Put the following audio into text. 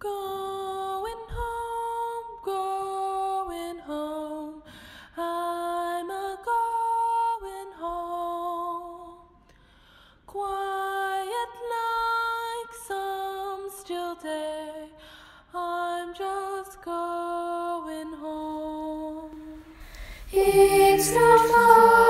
Going home, going home. I'm a going home. Quiet like some still day. I'm just going home. It's not far,